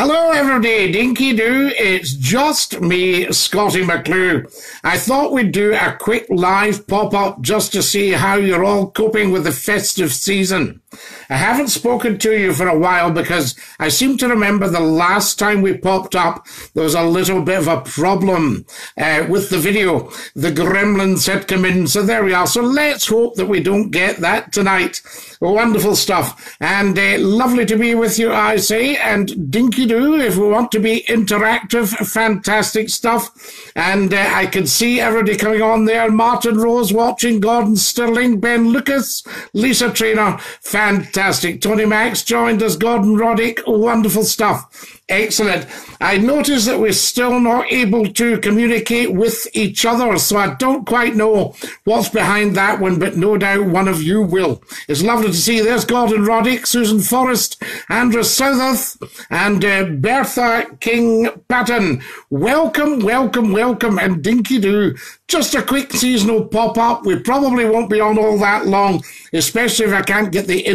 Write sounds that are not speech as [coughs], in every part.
Hello, everybody. Dinky Doo. It's just me, Scottie McClue. I thought we'd do a quick live pop up just to see how you're all coping with the festive season. I haven't spoken to you for a while because I seem to remember the last time we popped up, there was a little bit of a problem uh, with the video. The gremlins had come in, so there we are. So let's hope that we don't get that tonight. Wonderful stuff. And uh, lovely to be with you, I say. And dinky doo, if we want to be interactive, fantastic stuff. And uh, I can see everybody coming on there. Martin Rose watching, Gordon Sterling, Ben Lucas, Lisa Trainer. Tony Max joined us, Gordon Roddick, wonderful stuff. Excellent. I notice that we're still not able to communicate with each other, so I don't quite know what's behind that one, but no doubt one of you will. It's lovely to see there's Gordon Roddick, Susan Forrest, Andrew Southworth, and uh, Bertha King Patton. Welcome, welcome, welcome, and dinky doo. Just a quick seasonal pop up. We probably won't be on all that long, especially if I can't get the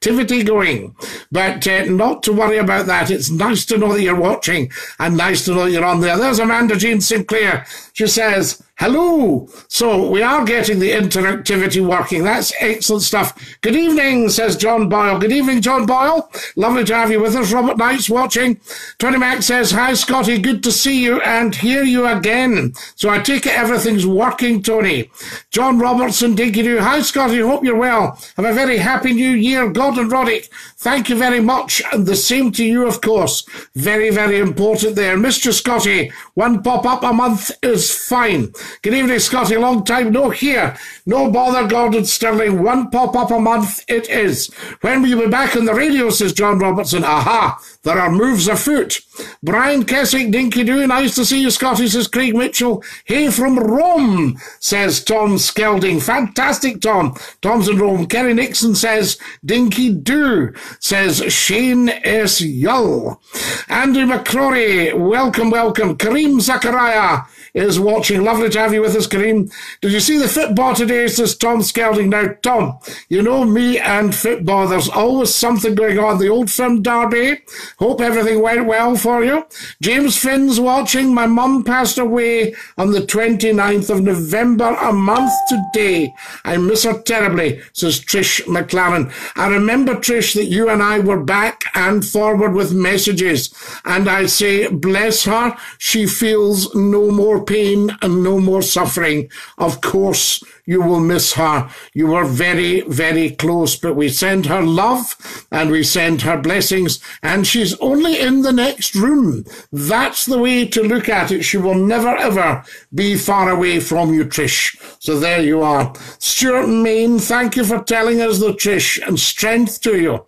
interactivity going. But uh, not to worry about that. It's nice to know that you're watching and nice to know you're on there. There's Amanda Jean Sinclair. She says, Hello. So we are getting the interactivity working. That's excellent stuff. Good evening, says John Boyle. Good evening, John Boyle. Lovely to have you with us. Robert Knight's watching. Tony Mac says, Hi, Scottie. Good to see you and hear you again. So I take it everything's working, Tony. John Robertson, Doo. Hi, Scottie. Hope you're well. Have a very happy new year. Gordon Roddick, thank you very much. And the same to you, of course. Very, very important there. Mr. Scottie, one pop up a month is fine. Good evening, Scottie. Long time no hear. No bother, Gordon Sterling. One pop up a month it is. When will you be back on the radio, says John Robertson. Aha, there are moves afoot. Brian Kessick, Dinky Doo. Nice to see you, Scottie, says Craig Mitchell. Hey from Rome, says Tom Skelding. Fantastic, Tom. Tom's in Rome. Kerry Nixon says Dinky Doo, says Shane S. Yull. Andrew McCrory, welcome, welcome. Kareem Zachariah is watching. Lovely to have you with us, Kareem. Did you see the Fitbar today? Says Tom Skelding. Now, Tom, you know me and Fitbar. There's always something going on. The old firm derby. Hope everything went well for you. James Finn's watching. My mum passed away on the 29th of November, a month today. I miss her terribly, says Trish McLaren. I remember, Trish, that you and I were back and forward with messages. And I say, bless her. She feels no more pain and no more suffering. Of course, you will miss her. You were very, very close, but we send her love and we send her blessings, and she's only in the next room. That's the way to look at it. She will never, ever be far away from you, Trish. So there you are. Stuart Main, thank you for telling us the Trish, and strength to you.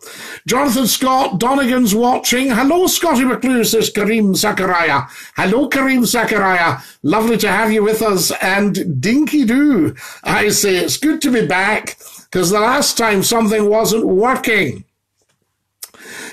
Jonathan Scott, Donegan's watching. Hello, Scottie McClue, says Kareem Zachariah. Hello, Kareem Zachariah. Lovely to have you with us, and dinky doo. I say it's good to be back because the last time something wasn't working.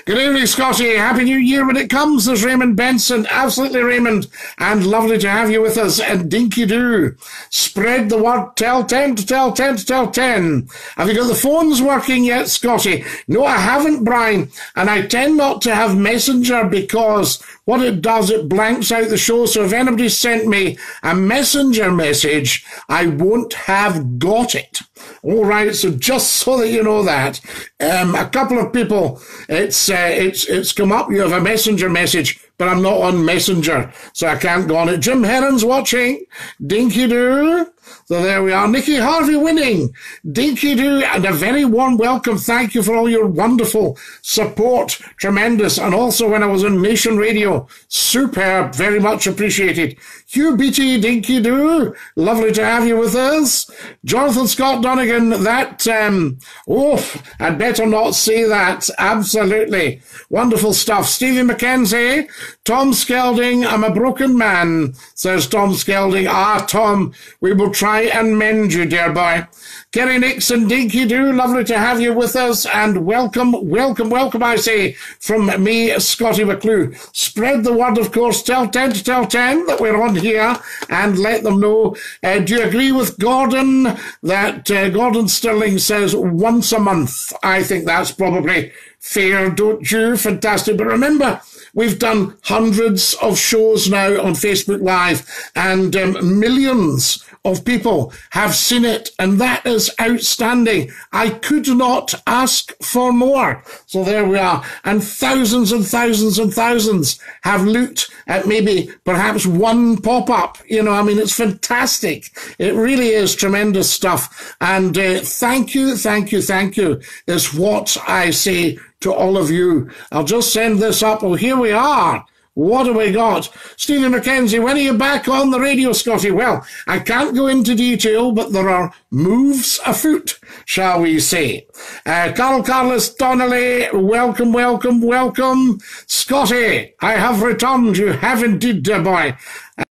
Good evening, Scottie. Happy New Year when it comes. There's Raymond Benson. Absolutely, Raymond. And lovely to have you with us. And Dinky Doo. Spread the word. Tell 10 to tell 10 to tell 10. Have you got the phones working yet, Scottie? No, I haven't, Brian. And I tend not to have Messenger because what it does, it blanks out the show. So if anybody sent me a Messenger message, I won't have got it. All right. So just so that you know that, um, a couple of people, it's, uh, it's, it's come up. You have a messenger message, but I'm not on messenger. So I can't go on it. Jim Heron's watching. Dinky doo. So there we are. Nikki Harvey winning. Dinky doo and a very warm welcome. Thank you for all your wonderful support. Tremendous. And also when I was on Nation Radio, superb. Very much appreciated. Hugh Beatty, Dinky Doo, lovely to have you with us. Jonathan Scott Donegan, that, um, oh, I'd better not say that. Absolutely. Wonderful stuff. Stevie McKenzie, Tom Skelding, I'm a broken man, says Tom Skelding. Ah, Tom, we will try and mend you, dear boy. Kerry Nixon, Dinky Doo, lovely to have you with us, and welcome, welcome, welcome, I say, from me, Scottie McClue. Spread the word, of course, tell 10 to tell 10 that we're on here, and let them know. Uh, do you agree with Gordon that uh, Gordon Sterling says once a month? I think that's probably fair, don't you? Fantastic. But remember, We've done hundreds of shows now on Facebook Live and um, millions of people have seen it, and that is outstanding. I could not ask for more. So there we are. And thousands and thousands and thousands have looked at maybe perhaps one pop up. You know, I mean, it's fantastic. It really is tremendous stuff. And uh, thank you, thank you, thank you is what I say to all of you. I'll just send this up. Oh, here we are. What have we got? Stephen McKenzie, when are you back on the radio, Scottie? Well, I can't go into detail, but there are moves afoot, shall we say. Uh, Carl Carlos Donnelly, welcome, welcome, welcome. Scottie, I have returned. You have indeed, dear boy.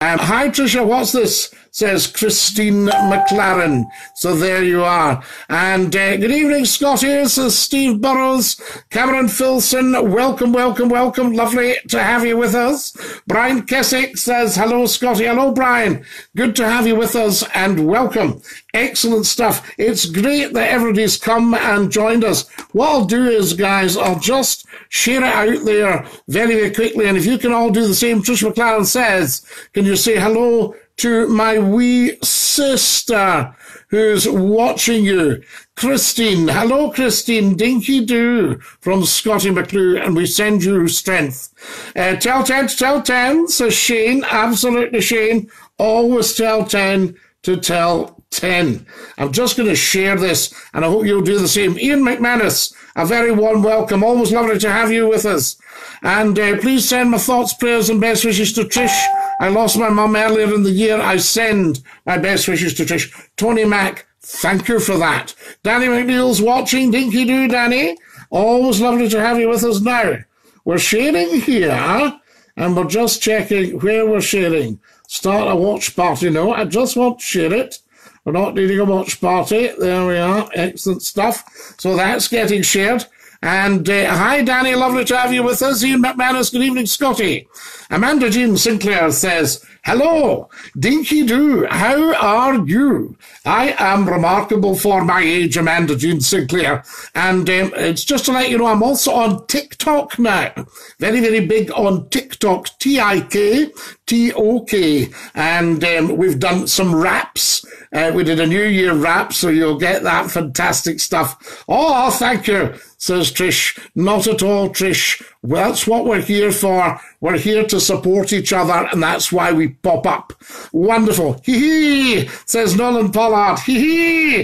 Um, hi, Tricia, what's this? Says Christine McLaren. So there you are. And uh, good evening, Scottie, says Steve Burrows. Cameron Filson, welcome, welcome, welcome. Lovely to have you with us. Brian Kessick says, hello, Scottie. Hello, Brian. Good to have you with us and welcome. Excellent stuff. It's great that everybody's come and joined us. What I'll do is, guys, I'll just share it out there very, very quickly. And if you can all do the same, Trish McLaren says, can you say hello to my wee sister who's watching you? Christine. Hello, Christine. Dinky Doo from Scottie McClue, and we send you strength. Uh, tell 10 to tell 10, says Shane. Absolutely, Shane. Always tell 10 to tell 10. I'm just going to share this, and I hope you'll do the same. Ian McManus, a very warm welcome. Always lovely to have you with us. And uh, please send my thoughts, prayers, and best wishes to Trish. I lost my mum earlier in the year. I send my best wishes to Trish. Tony Mac, thank you for that. Danny McNeil's watching. Dinky Doo, Danny. Always lovely to have you with us now. We're sharing here, and we're just checking where we're sharing. Start a watch party. No, I just want to share it. We're not needing a watch party. There we are. Excellent stuff. So that's getting shared. And uh, hi, Danny. Lovely to have you with us. Ian McManus. Good evening, Scottie. Amanda Jean Sinclair says, Hello, Dinky Doo, how are you? I am remarkable for my age, Amanda Jean Sinclair, and um, it's just to let you know I'm also on TikTok now. Very, very big on TikTok, T-I-K, T-O-K, and um, we've done some raps. Uh, we did a New Year rap, so you'll get that fantastic stuff. Oh, thank you says Trish. Not at all, Trish. Well, that's what we're here for. We're here to support each other, and that's why we pop up. Wonderful. Hee hee, says Nolan Pollard. Hee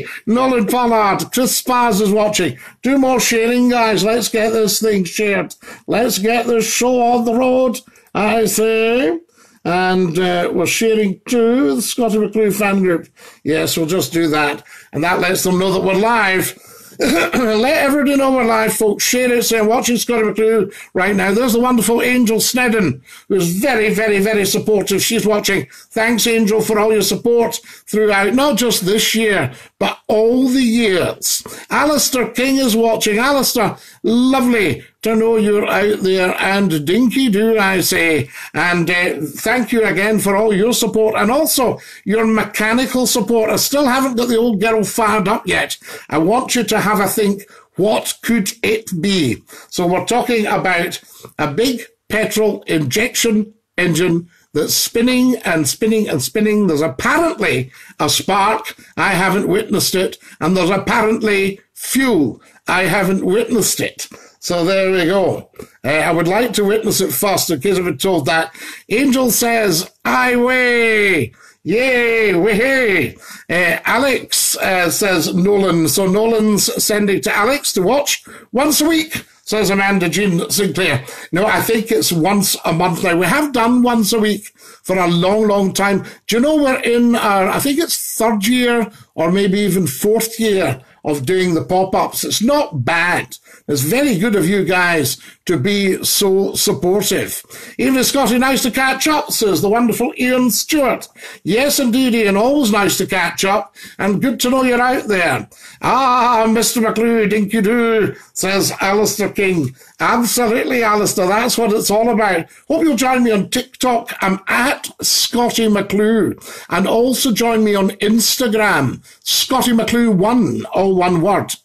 hee, Nolan Pollard. Chris Spars is watching. Do more sharing, guys. Let's get this thing shared. Let's get this show on the road, I say. And uh, we're sharing to the Scottie McClue fan group. Yes, we'll just do that. And that lets them know that we're live. [coughs] Let everybody know we're live, folks. Share it. Say, watching Scottie McClue right now. There's the wonderful Angel Snedden, who's very, very, very supportive. She's watching. Thanks, Angel, for all your support throughout, not just this year, but all the years. Alistair King is watching. Alistair, lovely to know you're out there and dinky do I say. And uh, thank you again for all your support and also your mechanical support. I still haven't got the old girl fired up yet. I want you to have a think. What could it be? So we're talking about a big petrol injection engine that's spinning and spinning and spinning. There's apparently a spark. I haven't witnessed it. And there's apparently fuel. I haven't witnessed it. So there we go. Uh, I would like to witness it in case I've been told that. Angel says, I way. Yay, way. Uh, Alex uh, says Nolan. So Nolan's sending to Alex to watch once a week says Amanda Jean Sinclair. No, I think it's once a month now. We have done once a week for a long, long time. Do you know we're in our, I think it's third year or maybe even fourth year of doing the pop-ups. It's not bad. It's very good of you guys to be so supportive. Even Scottie, nice to catch up, says the wonderful Ian Stewart. Yes, indeed, Ian, always nice to catch up, and good to know you're out there. Ah, Mr. McClue, dinky doo, says Alistair King. Absolutely, Alistair. That's what it's all about. Hope you'll join me on TikTok. I'm at Scottie McClue. And also join me on Instagram, Scottie McClue1, all one word.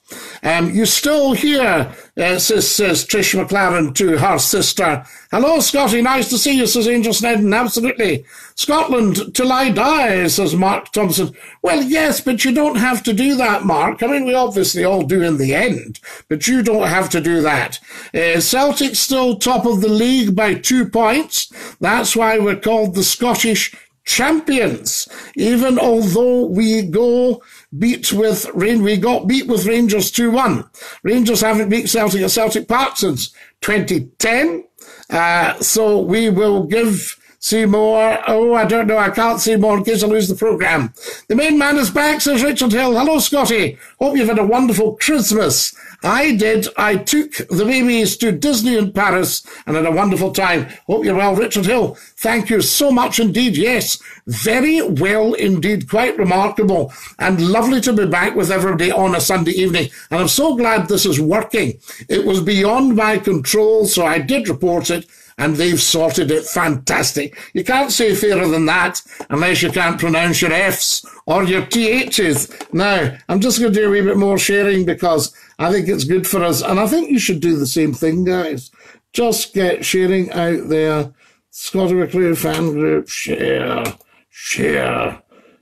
Um, you still hear, says, says Trish McLaren to her sister. Hello, Scottie. Nice to see you, says Angel Snedden. Absolutely. Scotland till I die, says Mark Thompson. Well, yes, but you don't have to do that, Mark. I mean, we obviously all do in the end, but you don't have to do that. Uh, Celtic still top of the league by two points. That's why we're called the Scottish champions, even although we go beat with Rain, we got beat with Rangers 2-1. Rangers haven't beat Celtic at Celtic Park since 2010. Uh, so we will give Seymour. Oh, I don't know. I can't see more in case I lose the programme. The main man is back, says Richard Hill. Hello, Scottie. Hope you've had a wonderful Christmas. I did. I took the babies to Disney in Paris and had a wonderful time. Hope you're well, Richard Hill. Thank you so much indeed. Yes, very well indeed. Quite remarkable and lovely to be back with everybody on a Sunday evening. And I'm so glad this is working. It was beyond my control, so I did report it and they've sorted it fantastic. You can't say fairer than that unless you can't pronounce your F's or your THs. Now, I'm just going to do a wee bit more sharing because I think it's good for us. And I think you should do the same thing, guys. Just get sharing out there. Scottie McClue fan group, share, share,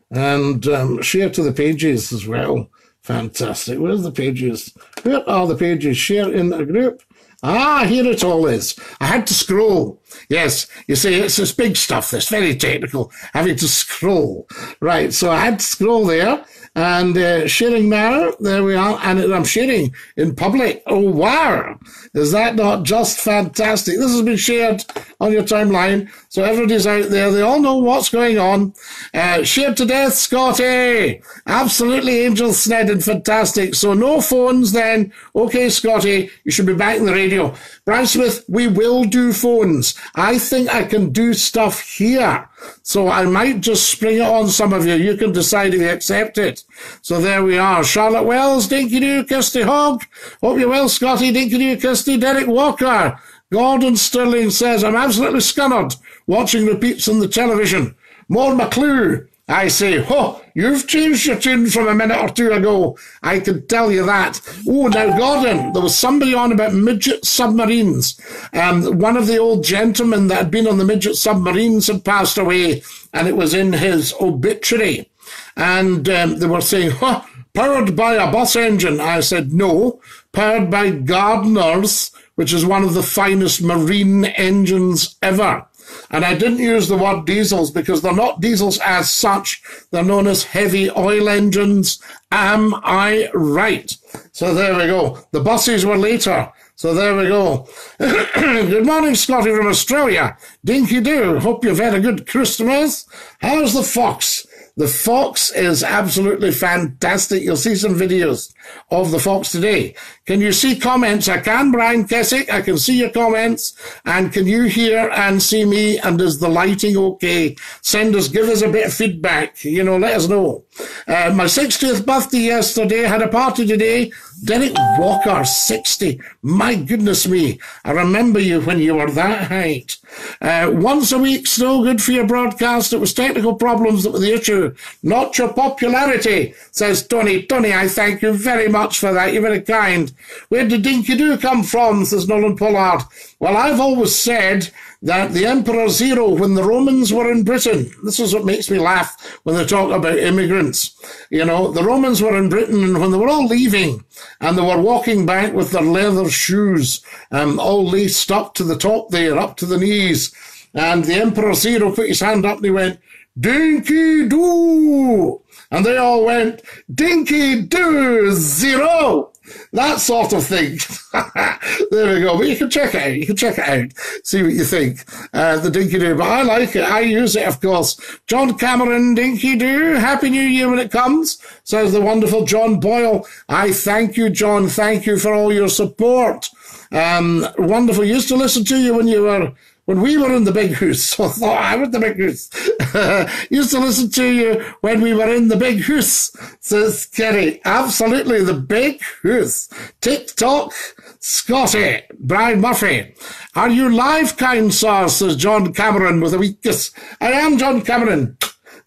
and um, share to the pages as well. Fantastic. Where's the pages? Where are the pages? Share in a group. Ah, here it all is. I had to scroll. Yes, you see, it's this big stuff, this very technical, having to scroll. Right, so I had to scroll there and uh, sharing now. There we are. And I'm sharing in public. Oh, wow. Is that not just fantastic? This has been shared on your timeline. So everybody's out there. They all know what's going on. Uh, shared to death, Scottie. Absolutely, Angel Snedden. Fantastic. So no phones then. Okay, Scottie, you should be back in the radio. Brian Smith, we will do phones. I think I can do stuff here. So I might just spring it on some of you. You can decide if you accept it. So there we are. Charlotte Wells, Dinky Doo, Kirsty Hogg. Hope you're well, Scottie, Dinky Doo, Kirsty, Derek Walker. Gordon Sterling says, I'm absolutely scunnered watching repeats on the television. More McClue. I say, oh, you've changed your tune from a minute or two ago. I can tell you that. Oh, now, Gordon, there was somebody on about midget submarines. Um, one of the old gentlemen that had been on the midget submarines had passed away, and it was in his obituary. And um, they were saying, oh, powered by a bus engine. I said, no, powered by Gardner's, which is one of the finest marine engines ever. And I didn't use the word diesels because they're not diesels as such. They're known as heavy oil engines. Am I right? So there we go. The buses were later. So there we go. [coughs] good morning, Scottie from Australia. Dinky do. Hope you've had a good Christmas. How's the fox? The Fox is absolutely fantastic. You'll see some videos of the Fox today. Can you see comments? I can, Brian Kessick. I can see your comments. And can you hear and see me? And is the lighting okay? Send us, give us a bit of feedback. You know, let us know. Uh, my 60th birthday yesterday. Had a party today. Derek Walker, 60. My goodness me. I remember you when you were that height. Uh, once a week, still good for your broadcast. It was technical problems that were the issue, not your popularity, says Tony. Tony, I thank you very much for that. You're very kind. Where did Dinky Doo come from, says Nolan Pollard. Well, I've always said that the Emperor Zero, when the Romans were in Britain, this is what makes me laugh when they talk about immigrants. You know, the Romans were in Britain and when they were all leaving and they were walking back with their leather shoes, um, all laced up to the top there, up to the knees. And the Emperor Zero put his hand up and he went, Dinky Doo! And they all went, Dinky Doo Zero! That sort of thing. [laughs] there we go. But you can check it out. You can check it out. See what you think. Uh, the Dinky Doo. But I like it. I use it, of course. John Cameron, Dinky Doo. Happy New Year when it comes, says the wonderful John Boyle. I thank you, John. Thank you for all your support. Um, wonderful. Used to listen to you when you were when we were in the big house, [laughs] I was the big house. [laughs] Used to listen to you when we were in the big house, says Kerry. Absolutely, the big house. TikTok, Scottie, Brian Murphy. Are you live, kind sir, says John Cameron with a weak kiss. I am John Cameron.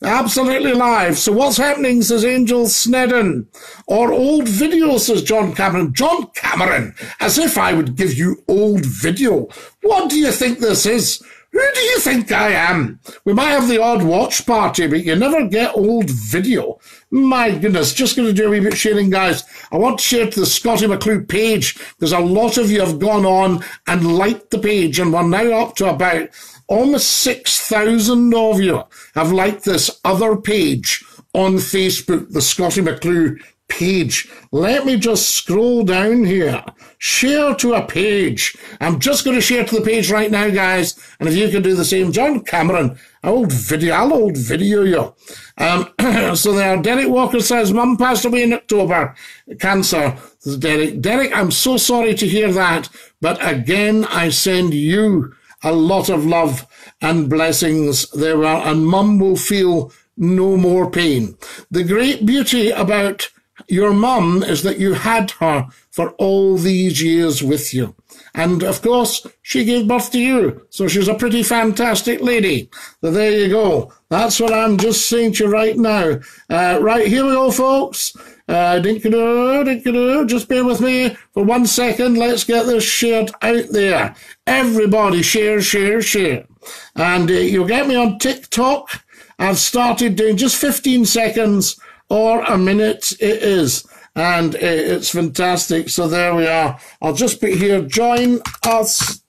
Absolutely live. So what's happening, says Angel Snedden. Or old video, says John Cameron. John Cameron, as if I would give you old video. What do you think this is? Who do you think I am? We might have the odd watch party, but you never get old video. My goodness, just going to do a wee bit sharing, guys. I want to share to the Scottie McClue page because a lot of you have gone on and liked the page, and we're now up to about almost 6,000 of you have liked this other page on Facebook, the Scottie McClue page. Let me just scroll down here. Share to a page. I'm just going to share to the page right now, guys. And if you can do the same, John Cameron, old video, I'll old video you. Um, [clears throat] so there, Derek Walker says, Mum passed away in October. Cancer. Derek. Derek, I'm so sorry to hear that. But again, I send you a lot of love and blessings there are, and mum will feel no more pain. The great beauty about your mum is that you had her for all these years with you. And of course, she gave birth to you. So she's a pretty fantastic lady. So there you go. That's what I'm just saying to you right now. Uh, right, here we go, folks. Uh. Just bear with me for one second. Let's get this shared out there. Everybody share, share, share. And uh, you'll get me on TikTok. I've started doing just 15 seconds or a minute it is. And it's fantastic. So there we are. I'll just put here, join us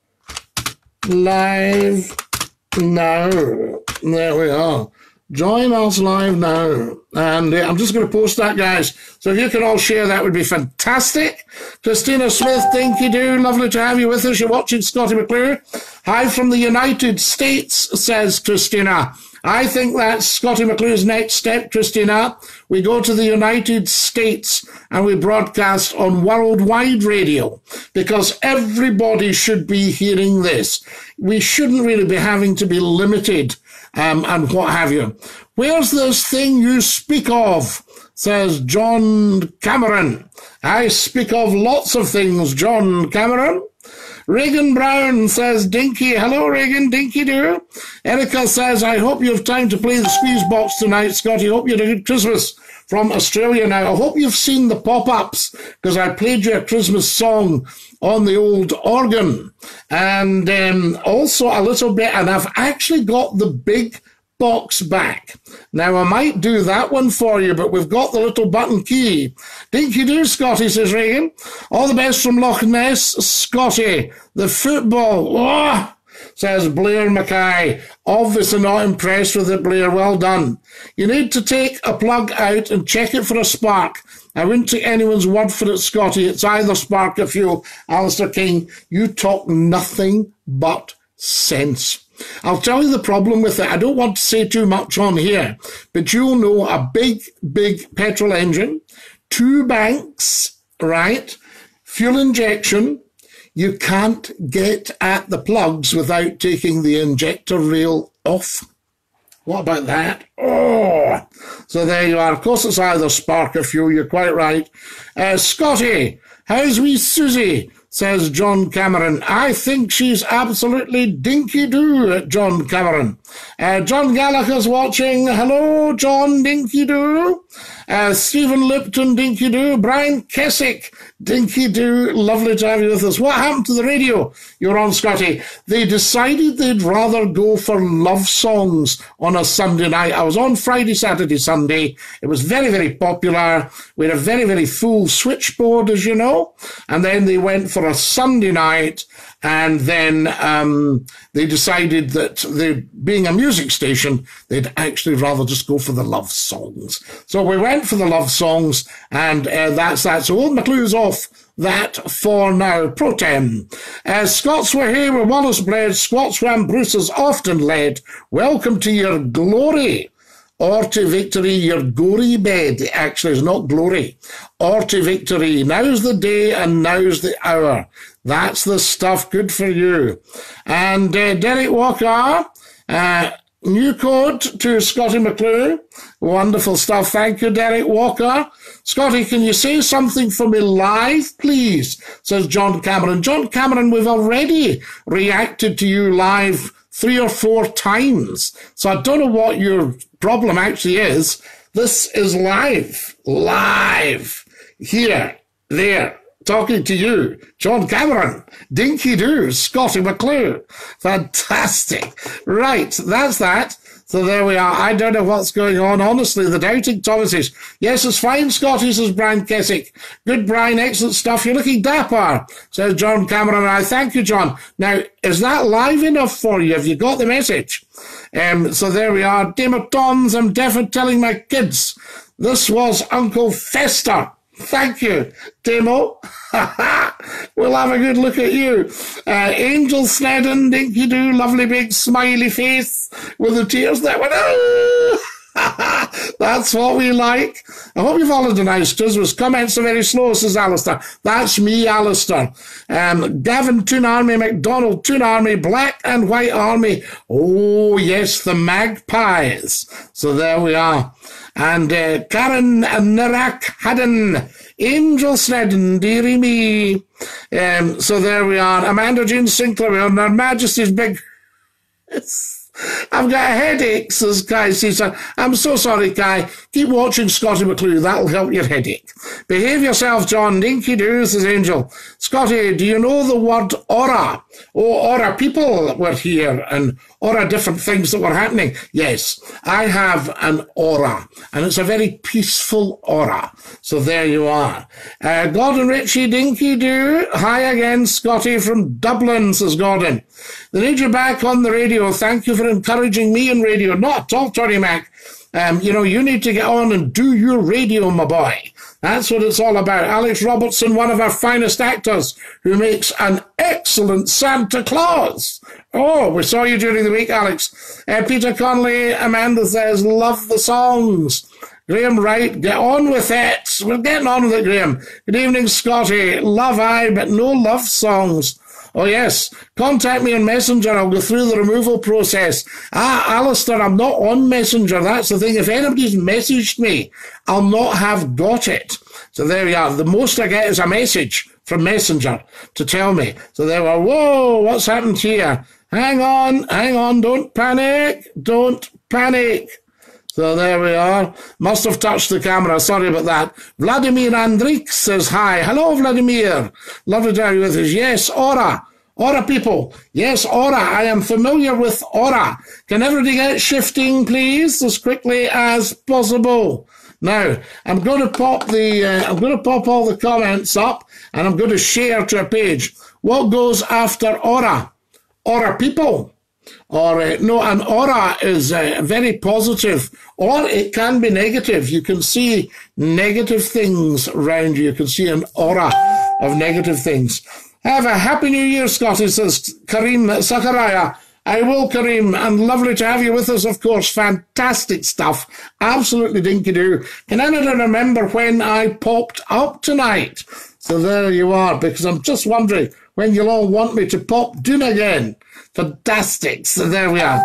live now. There we are. Join us live now. And I'm just going to post that, guys. So if you can all share, that would be fantastic. Christina Smith, thank you, do. Lovely to have you with us. You're watching Scottie McClue. Hi from the United States, says Christina. I think that's Scottie McClue's next step, Christina. We go to the United States and we broadcast on worldwide radio because everybody should be hearing this. We shouldn't really be having to be limited um, and what have you. Where's this thing you speak of? Says John Cameron. I speak of lots of things, John Cameron. Regan Brown says, Dinky. Hello, Regan. Dinky do. Erica says, I hope you have time to play the squeeze box tonight, Scottie. Hope you had a good Christmas from Australia now. I hope you've seen the pop-ups because I played you a Christmas song on the old organ and um, also a little bit, and I've actually got the big box back. Now, I might do that one for you, but we've got the little button key. Dinky do, Scottie, says Reagan. All the best from Loch Ness, Scottie. The football. Oh, says Blair Mackay. Obviously not impressed with it, Blair. Well done. You need to take a plug out and check it for a spark. I wouldn't take anyone's word for it, Scottie. It's either spark or fuel. Alistair King, you talk nothing but sense. I'll tell you the problem with it. I don't want to say too much on here, but you'll know a big, big petrol engine, two banks, right? Fuel injection. You can't get at the plugs without taking the injector rail off. What about that? Oh, so there you are. Of course, it's either spark or fuel. You're quite right. Uh, Scottie, how's wee Susie? Says John Cameron. I think she's absolutely dinky doo, John Cameron. Uh, John Gallagher's watching. Hello, John Dinky Doo. Uh, Stephen Lipton, Dinky Doo. Brian Kessick, Dinky Doo. Lovely to have you with us. What happened to the radio? You're on, Scottie. They decided they'd rather go for love songs on a Sunday night. I was on Friday, Saturday, Sunday. It was very, very popular. We had a very, very full switchboard, as you know. And then they went for a Sunday night and then um, they decided that they, being a music station, they'd actually rather just go for the love songs. So we went for the love songs, and uh, that's that. So old McClue's off that for now. Pro tem. As Scots were here where Wallace bled, Scots ran Bruce's often led. Welcome to your glory or to victory, your gory bed actually is not glory, or to victory. Now's the day and now's the hour. That's the stuff. Good for you. And uh, Derek Walker, uh, new code to Scottie McClue. Wonderful stuff. Thank you, Derek Walker. Scottie, can you say something for me live, please? Says John Cameron. John Cameron, we've already reacted to you live three or four times. So I don't know what your problem actually is. This is live, live, here, there, talking to you, John Cameron, Dinky Doo, Scottie McClue. Fantastic. Right, that's that. So there we are. I don't know what's going on. Honestly, the doubting Thomases. Yes, it's fine, Scottie, says Brian Kessick. Good, Brian. Excellent stuff. You're looking dapper, says John Cameron. I thank you, John. Now, is that live enough for you? Have you got the message? Um, so there we are. Demertons, I'm definitely telling my kids. This was Uncle Fester. Thank you, Demo. [laughs] we'll have a good look at you. Uh, Angel Snedden, Dinky Doo, lovely big smiley face with the tears that went, oh! [laughs] That's what we like. I hope you've all had a nice Christmas. Comments are very slow, says Alistair. That's me, Alistair. Um, Gavin Toon Army, McDonald Toon Army, Black and White Army. Oh, yes, the magpies. So there we are. And uh, Karen Narak Haddon, Angel Snedden, dearie me. Um, so there we are. Amanda Jean Sinclair, on Her Majesty's big... I've got headaches, says Kai Caesar. I'm so sorry, Kai. Keep watching Scottie McClue. That'll help your headache. Behave yourself, John. Dinky doo, says Angel. Scottie, do you know the word aura? Oh, aura people were here and aura different things that were happening. Yes, I have an aura and it's a very peaceful aura. So there you are. Uh, Gordon Ritchie, Dinky doo. Hi again, Scottie from Dublin, says Gordon. They need you back on the radio. Thank you for encouraging me in radio. Not at all, Tony Mac. Um, you know, you need to get on and do your radio, my boy. That's what it's all about. Alex Robertson, one of our finest actors, who makes an excellent Santa Claus. Oh, we saw you during the week, Alex. Uh, Peter Conley, Amanda says, love the songs. Graham Wright, get on with it. We're getting on with it, Graham. Good evening, Scottie. Love I, but no love songs. Oh, yes. Contact me on Messenger. I'll go through the removal process. Ah, Alistair, I'm not on Messenger. That's the thing. If anybody's messaged me, I'll not have got it. So there we are. The most I get is a message from Messenger to tell me. So there we are. Whoa, what's happened here? Hang on, hang on. Don't panic. Don't panic. So there we are. Must have touched the camera. Sorry about that. Vladimir Andrik says hi. Hello, Vladimir. Lovely to have you with us. Yes, Aura. Aura people. Yes, Aura. I am familiar with Aura. Can everybody get shifting, please, as quickly as possible? Now, I'm going to pop the, uh, I'm going to pop all the comments up and I'm going to share to a page. What goes after Aura? Aura people or uh, no, an aura is uh, very positive, or it can be negative. You can see negative things around you. You can see an aura of negative things. Have a happy new year, Scottie, says Kareem Zachariah. I will, Kareem, and lovely to have you with us, of course. Fantastic stuff. Absolutely dinky do. Can anyone remember when I popped up tonight? So there you are, because I'm just wondering when you'll all want me to pop down again. Fantastic. So there we are.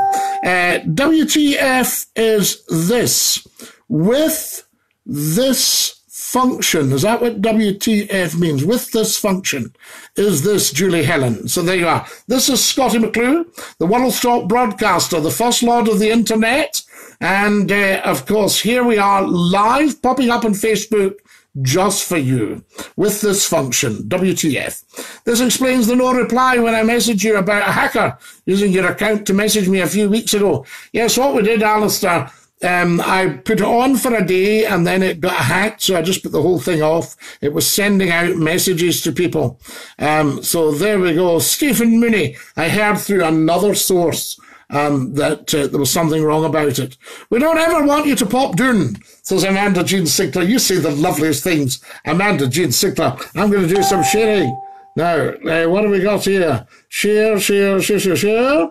Uh, WTF is this. With this function, is that what WTF means? With this function is this Julie Helen. So there you are. This is Scottie McClue, the Stop broadcaster, the first lord of the internet. And uh, of course, here we are live, popping up on Facebook just for you with this function, WTF. This explains the no reply when I messaged you about a hacker using your account to message me a few weeks ago. Yes, what we did, Alistair, um, I put it on for a day and then it got hacked, so I just put the whole thing off. It was sending out messages to people. Um, so there we go. Stephen Mooney, I heard through another source um, that uh, there was something wrong about it. We don't ever want you to pop down, says Amanda Jean Sinclair. You say the loveliest things. Amanda Jean Sinclair, I'm going to do some sharing. Now, uh, what have we got here? Share, share, share, share, share.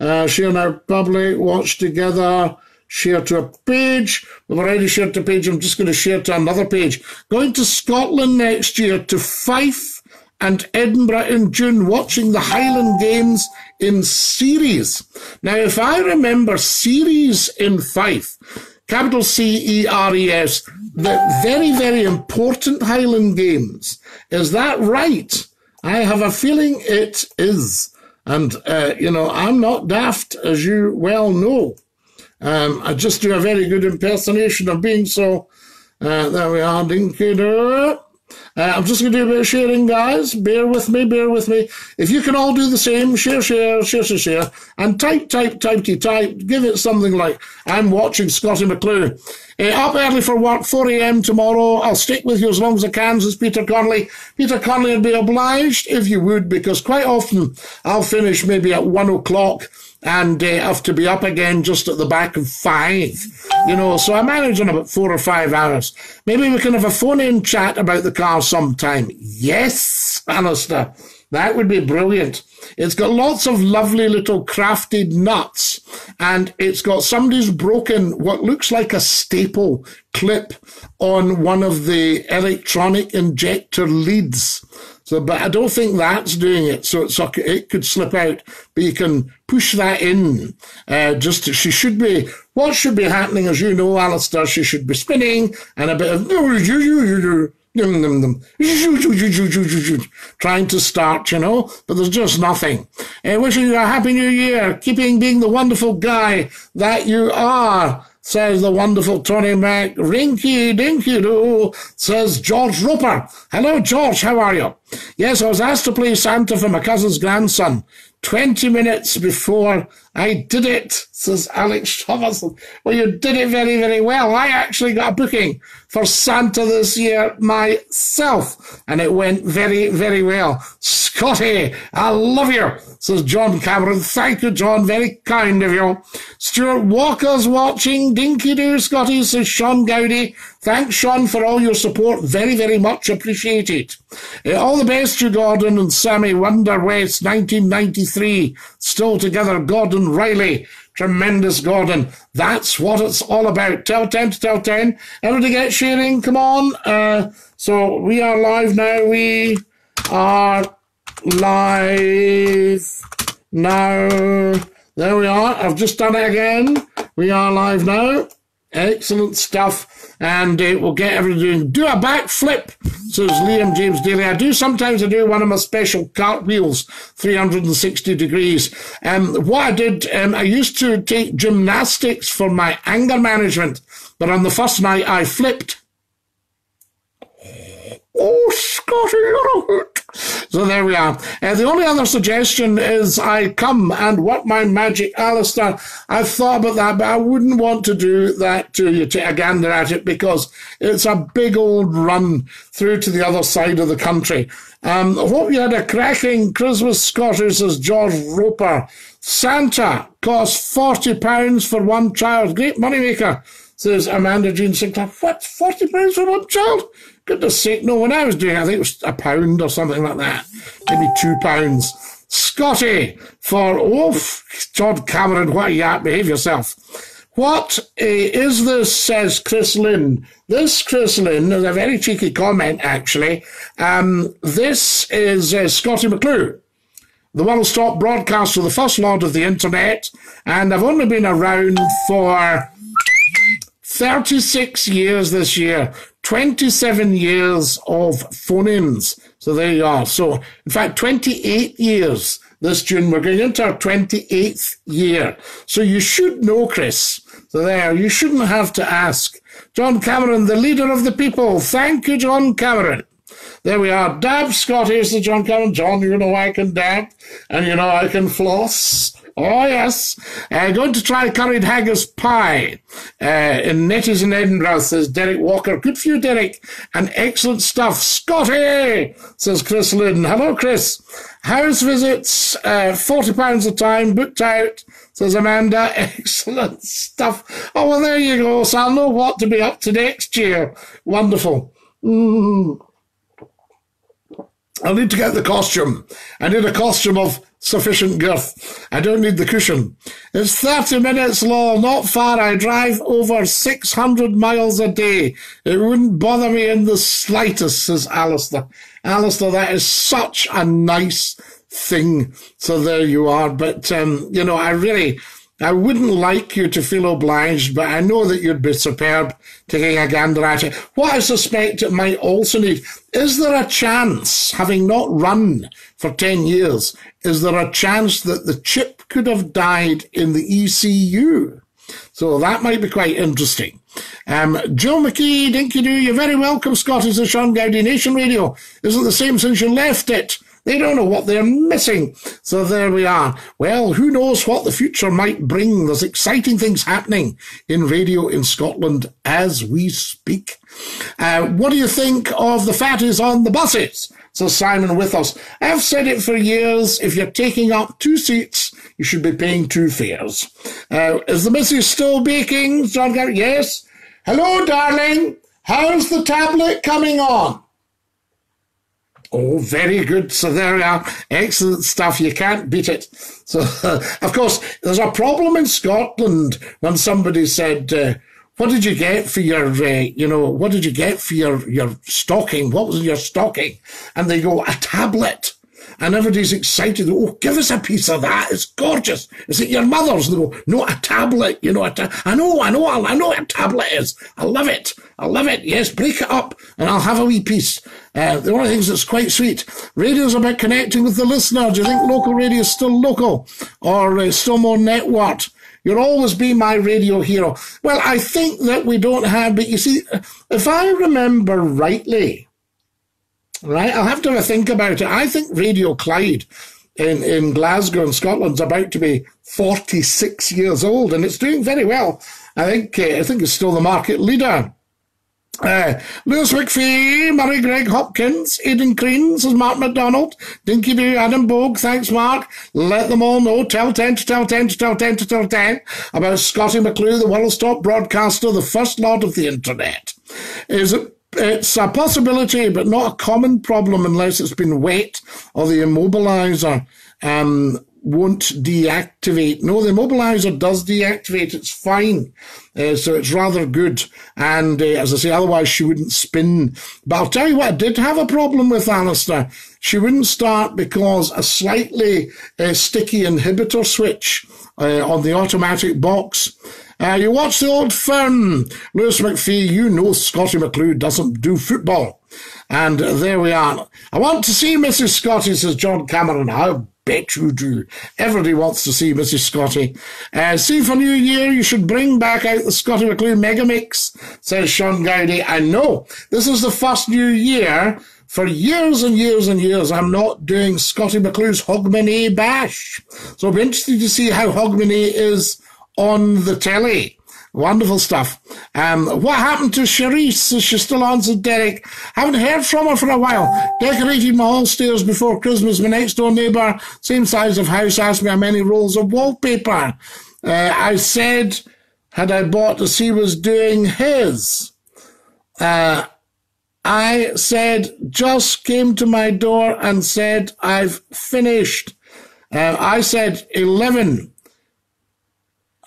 Uh, share now public, watch together, share to a page. We've already shared to a page. I'm just going to share to another page. Going to Scotland next year to Fife and Edinburgh in June, watching the Highland Games in Ceres. Now, if I remember Ceres in Fife, capital C E R E S, the very, very important Highland Games. Is that right? I have a feeling it is. And, uh, you know, I'm not daft, as you well know. Um, I just do a very good impersonation of being so. Uh, there we are, dinky uh, I'm just going to do a bit of sharing, guys. Bear with me, bear with me. If you can all do the same, share, share, share, share, share, and type, type, type, type. Give it something like, I'm watching Scottie McClue. Uh, up early for work, 4 a.m. tomorrow. I'll stick with you as long as I can, says Peter Conley. Peter Conley would be obliged if you would, because quite often I'll finish maybe at 1 o'clock and uh, have to be up again just at the back of five. You know, so I manage in about four or five hours. Maybe we can have a phone-in chat about the car sometime. Yes, Alistair. That would be brilliant. It's got lots of lovely little crafted nuts and it's got somebody's broken what looks like a staple clip on one of the electronic injector leads. So, but I don't think that's doing it. So it's it could slip out, but you can push that in. Uh, just she should be. What should be happening, as you know, Alistair? She should be spinning and a bit of trying to start, you know, but there's just nothing. Uh, wishing you a happy new year, keeping being the wonderful guy that you are says the wonderful Tony Mac. Rinky dinky doo, says George Roper. Hello, George, how are you? Yes, I was asked to play Santa for my cousin's grandson. 20 minutes before I did it, says Alex Thomason. Well, you did it very, very well. I actually got a booking for Santa this year myself, and it went very, very well. Scottie, I love you, says John Cameron. Thank you, John. Very kind of you. Stuart Walker's watching. Dinky Doo, Scottie, says Sean Gowdy. Thanks, Sean, for all your support. Very, very much appreciated. Uh, all the best to Gordon and Sammy Wonder West, 1993. Still together, Gordon Riley. Tremendous Gordon. That's what it's all about. Tell 10 to tell 10. Everybody get sharing. Come on. Uh, so we are live now. We are live now. There we are. I've just done it again. We are live now. Excellent stuff. And uh, we'll get everyone. Do a backflip, says Liam James Daly. I do sometimes I do one of my special cartwheels, 360 degrees. Um, what I did, um, I used to take gymnastics for my anger management, but on the first night I flipped Oh, Scottie, you're a hoot. So there we are. Uh, the only other suggestion is I come and what my magic, Alistair. I've thought about that, but I wouldn't want to do that to you, take a gander at it, because it's a big old run through to the other side of the country. Um, I hope you had a cracking Christmas, Scottie, says George Roper. Santa costs £40 for one child. Great moneymaker, says Amanda Jean Sinclair. What, £40 for one child? Goodness sake, no, when I was doing I think it was a pound or something like that. Maybe two pounds. Scottie for, oof, Todd Cameron, what a yap, behave yourself. What uh, is this, says Chris Lynn. This, Chris Lynn, is a very cheeky comment, actually. Um, this is uh, Scottie McClue, the one-stop broadcaster, the first lord of the internet, and I've only been around for 36 years this year. 27 years of phone-ins. So there you are. So, in fact, 28 years this June. We're going into our 28th year. So you should know, Chris. So there, you shouldn't have to ask. John Cameron, the leader of the people. Thank you, John Cameron. There we are. Dab Scott. Here's the John Cameron. John, you know I can dab. And you know I can floss. Oh, yes. Uh, going to try curried haggis pie uh, in Nettie's in Edinburgh, says Derek Walker. Good for you, Derek. And excellent stuff. Scottie, says Chris Lydon. Hello, Chris. House visits, uh, £40 a time, booked out, says Amanda. [laughs] Excellent stuff. Oh, well, there you go. So I'll know what to be up to next year. Wonderful. Mm. I'll need to get the costume. I need a costume of sufficient girth. I don't need the cushion. It's 30 minutes long, not far. I drive over 600 miles a day. It wouldn't bother me in the slightest, says Alistair. Alistair, that is such a nice thing. So there you are. But, um, you know, I really, I wouldn't like you to feel obliged, but I know that you'd be superb taking a gander at it. What I suspect it might also need, is there a chance, having not run for 10 years, is there a chance that the chip could have died in the ECU? So that might be quite interesting. Um, Joe McKee, Dinky Doo, you're very welcome, Scottish the Sean Gowdy Nation Radio. Isn't the same since you left it. They don't know what they're missing. So there we are. Well, who knows what the future might bring? There's exciting things happening in radio in Scotland as we speak. Uh, what do you think of the fatties on the buses? So Simon with us. I've said it for years. If you're taking up two seats, you should be paying two fares. Uh, is the missus still baking? John Garrett? Yes. Hello, darling. How's the tablet coming on? Oh, very good. So there we are. Excellent stuff. You can't beat it. So, uh, [laughs] of course, there's a problem in Scotland when somebody said, uh, what did you get for your, uh, you know, what did you get for your, your stocking? What was in your stocking? And they go, a tablet and everybody's excited. Oh, give us a piece of that. It's gorgeous. Is it your mother's? And they go, no, a tablet. You know, a ta- I know, I know, I know what a tablet is. I love it. I love it. Yes, break it up and I'll have a wee piece. Uh, one of the things that's quite sweet. Radio's about connecting with the listener. Do you think local radio is still local or uh, still more networked? You'll always be my radio hero. Well, I think that we don't have, but you see, if I remember rightly, right? I'll have to have a think about it. I think Radio Clyde in, in Glasgow in Scotland's about to be 46 years old and it's doing very well. I think, uh, I think it's still the market leader. Uh, Lewis McPhee, Murray Greg Hopkins, Aidan Crean, says Mark McDonald, Dinky Doo, Adam Bogue, thanks Mark. Let them all know, tell 10 to tell 10 to tell 10 to tell 10 about Scottie McClue, the world's top broadcaster, the first lord of the internet. Is it it's a possibility, but not a common problem unless it's been wet or the immobilizer um, won't deactivate. No, the immobilizer does deactivate. It's fine. Uh, so it's rather good. And uh, as I say, otherwise she wouldn't spin. But I'll tell you what, I did have a problem with Alistair. She wouldn't start because a slightly uh, sticky inhibitor switch uh, on the automatic box uh, you watch the old firm. Lewis McPhee, you know Scottie McClue doesn't do football. And there we are. I want to see Mrs. Scottie, says John Cameron. How bet you do. Everybody wants to see Mrs. Scottie. Uh, see for New Year, you should bring back out the Scottie McClue Megamix, says Sean Gowdy. I know. This is the first New Year. For years and years and years, I'm not doing Scottie McClue's Hogmanay Bash. So I'll be interested to see how Hogmanay is on the telly. Wonderful stuff. Um, what happened to Cherise? Is she still on? Said Derek. Haven't heard from her for a while. Decorated my hall stairs before Christmas. My next door neighbour, same size of house, asked me how many rolls of wallpaper. Uh, I said, had I bought as he was doing his. Uh, I said, just came to my door and said, I've finished. Uh, I said, 11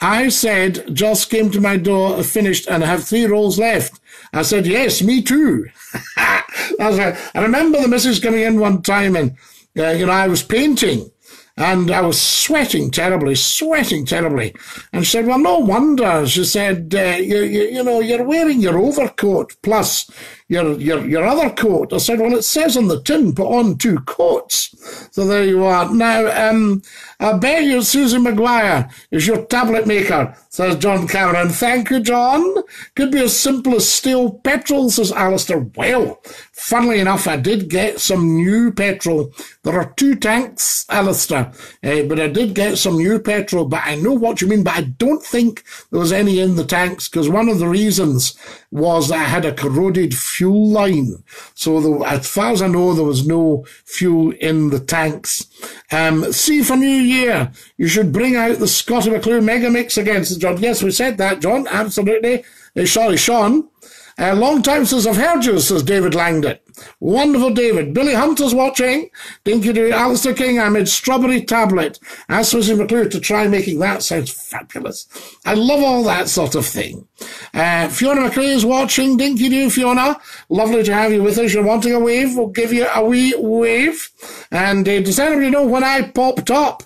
I said, Joss came to my door, finished, and I have three rolls left. I said, yes, me too. [laughs] I remember the missus coming in one time and, uh, you know, I was painting and I was sweating terribly, sweating terribly. And she said, well, no wonder. She said, uh, you, you, you know, you're wearing your overcoat plus your, your, your other coat. I said, well, it says on the tin, put on two coats. So there you are. Now, um, I bet you Susan Maguire is your tablet maker, says John Cameron. Thank you, John. Could be as simple as steel petrol, says Alistair. Well, funnily enough, I did get some new petrol. There are two tanks, Alistair, uh, but I did get some new petrol, but I know what you mean, but I don't think there was any in the tanks because one of the reasons was that I had a corroded line. So the, as far as I know, there was no fuel in the tanks. Um, see for New Year, you should bring out the Scottie McClue Mega Mix again, John. Yes, we said that, John. Absolutely. Uh, sorry, Sean. Uh, long time since I've heard you, says David Langdon. Wonderful, David. Billy Hunter's watching. Dinky do. Alistair King, I made strawberry tablet. Asked Susie McClure to try making that. Sounds fabulous. I love all that sort of thing. Uh, Fiona McRae is watching. Dinky do, Fiona. Lovely to have you with us. You're wanting a wave? We'll give you a wee wave. And uh, does anybody know when I popped up?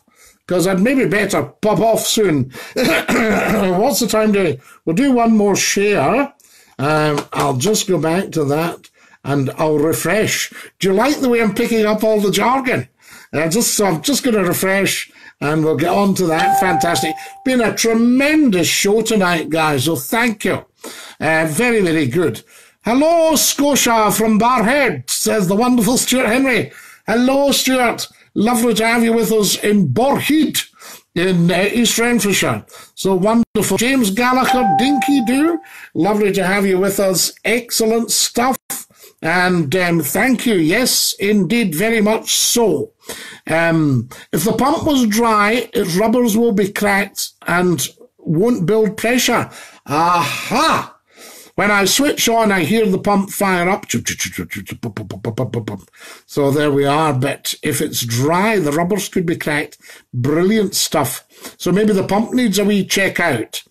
Because I'd maybe better pop off soon. [coughs] What's the time doing? We'll do one more share. Um, I'll just go back to that and I'll refresh. Do you like the way I'm picking up all the jargon? Uh, just so I'm just going to refresh and we'll get on to that. Fantastic. Been a tremendous show tonight, guys. So thank you. Uh, very, very good. Hello, Scotia from Barrhead, says the wonderful Stuart Henry. Hello, Stuart. Lovely to have you with us in Barrhead in East Renfrewshire. So wonderful. James Gallagher, Dinky Do. Lovely to have you with us. Excellent stuff. And um, thank you. Yes, indeed, very much so. Um, if the pump was dry, its rubbers will be cracked and won't build pressure. Aha! When I switch on, I hear the pump fire up. So there we are. But if it's dry, the rubbers could be cracked. Brilliant stuff. So maybe the pump needs a wee check out.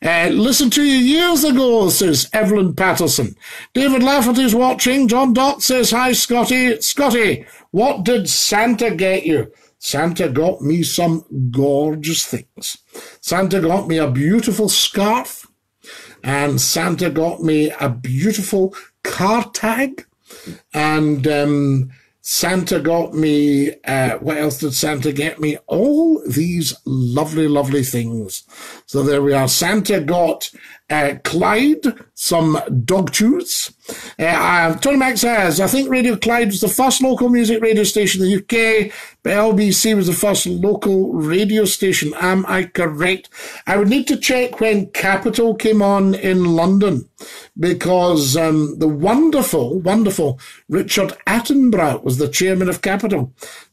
Uh, listen to you years ago, says Evelyn Patterson. David Lafferty's watching. John Dot says, Hi, Scottie. Scottie, what did Santa get you? Santa got me some gorgeous things. Santa got me a beautiful scarf and Santa got me a beautiful car tag, and um, Santa got me, uh, what else did Santa get me? All these lovely, lovely things. So there we are. Santa got uh, Clyde, some dog chews. Uh, uh, Tony Mac says, I think Radio Clyde was the first local music radio station in the UK, but LBC was the first local radio station. Am I correct? I would need to check when Capital came on in London because um, the wonderful, wonderful Richard Attenborough was the chairman of Capital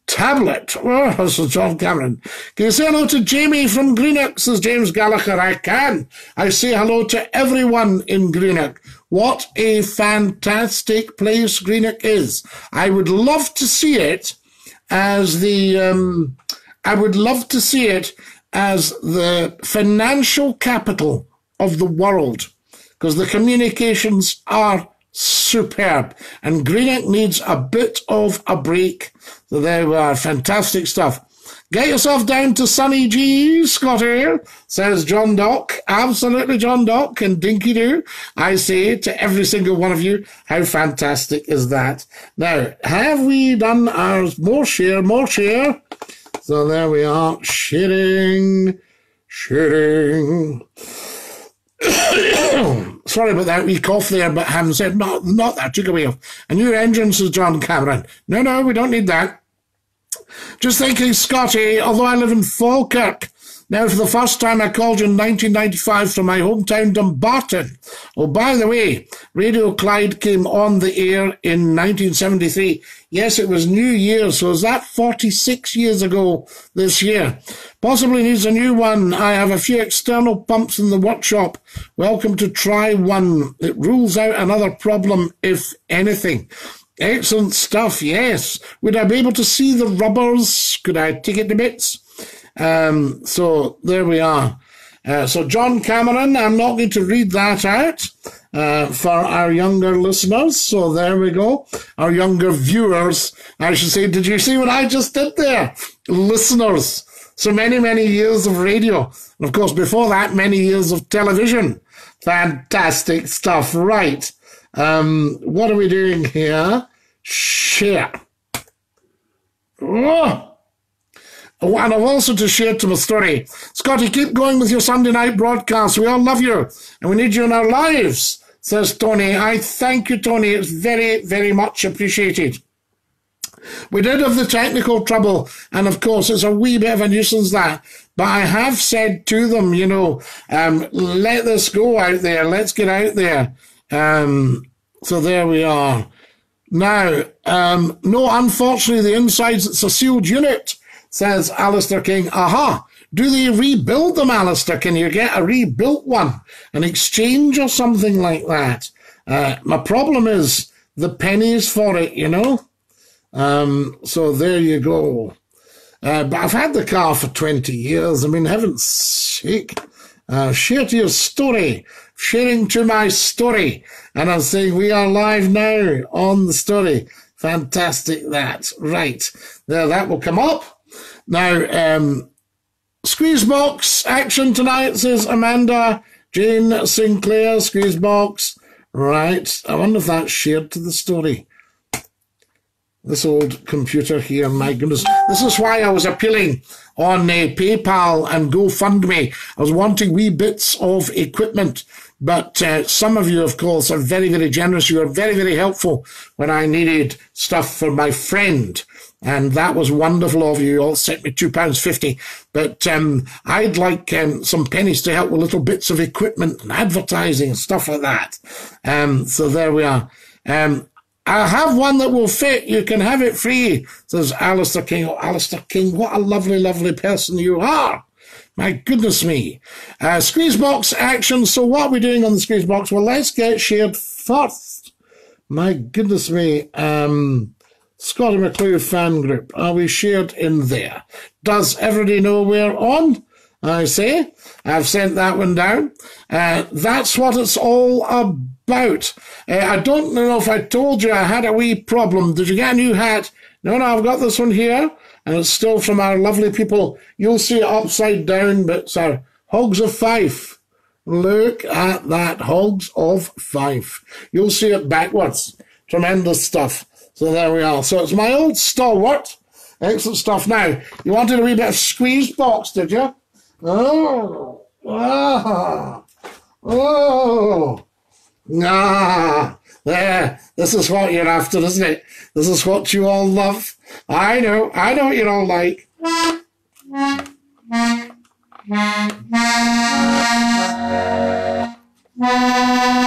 tablet. Oh, is John Cameron. Can you say hello to Jamie from Greenock? Says James Gallagher. I can. I say hello to everyone in Greenock. What a fantastic place Greenock is. I would love to see it as the, um, I would love to see it as the financial capital of the world because the communications are superb. And Greenock needs a bit of a break. So were. Fantastic stuff. Get yourself down to Sunny G, Scottie, says John Dock. Absolutely, John Dock and Dinky Doo. I say to every single one of you, how fantastic is that? Now, have we done ours? More share, more share. So there we are. Sharing, sharing. Sorry about that wee cough there, but having said not not that took away. Off. A new engine, says John Cameron. No, no, we don't need that. Just thinking, Scottie, although I live in Falkirk, now for the first time I called you in 1995 from my hometown Dumbarton. Oh, by the way, Radio Clyde came on the air in 1973. Yes, it was New Year, so is that 46 years ago this year? Possibly needs a new one. I have a few external pumps in the workshop. Welcome to try one. It rules out another problem, if anything. Excellent stuff, yes. Would I be able to see the rubbers? Could I take it to bits? Um, so there we are. Uh, so John Cameron, I'm not going to read that out uh, for our younger listeners. So there we go. Our younger viewers, I should say. Did you see what I just did there? Listeners. So many, many years of radio. And of course, before that, many years of television. Fantastic stuff. Right. Um, what are we doing here? Share. Oh. Oh, and I've also to share to my story. Scottie, keep going with your Sunday night broadcast. We all love you and we need you in our lives, says Tony. I thank you, Tony. It's very, very much appreciated. We did have the technical trouble, and of course, it's a wee bit of a nuisance that. But I have said to them, you know, um, let this go out there. Let's get out there. Um, so there we are. Now, um, no, unfortunately, the inside's it's a sealed unit says Alistair King, aha, do they rebuild them, Alistair? Can you get a rebuilt one, an exchange or something like that? Uh, my problem is the pennies for it, you know? Um, so there you go. Uh, but I've had the car for 20 years. I mean, heaven's sake. Uh, share to your story, sharing to my story. And I'm saying we are live now on the story. Fantastic that. Right. There, that will come up. Now, um, squeeze box action tonight, says Amanda Jane Sinclair, squeeze box. Right. I wonder if that's shared to the story. This old computer here, my goodness. This is why I was appealing on uh, PayPal and GoFundMe. I was wanting wee bits of equipment, but uh, some of you, of course, are very, very generous. You are very, very helpful when I needed stuff for my friend. And that was wonderful of you. You all sent me £2.50. But um, I'd like um, some pennies to help with little bits of equipment and advertising and stuff like that. Um, so there we are. Um, I have one that will fit. You can have it free, says Alistair King. Oh, Alistair King, what a lovely, lovely person you are. My goodness me. Uh, squeeze box action. So what are we doing on the squeeze box? Well, let's get shared first. My goodness me. Um, Scottie McClue fan group. Are we shared in there? Does everybody know we're on? I say. I've sent that one down. Uh, that's what it's all about about. Uh, I don't know if I told you I had a wee problem. Did you get a new hat? No, no, I've got this one here, and it's still from our lovely people. You'll see it upside down, but it's our Hogs of Fife. Look at that, Hogs of Fife. You'll see it backwards. Tremendous stuff. So there we are. So it's my old stalwart. Excellent stuff. Now, you wanted a wee bit of squeeze box, did you? Oh, ah, oh. Ah, there. This is what you're after, isn't it? This is what you all love. I know. I know what you all like. [laughs] [laughs]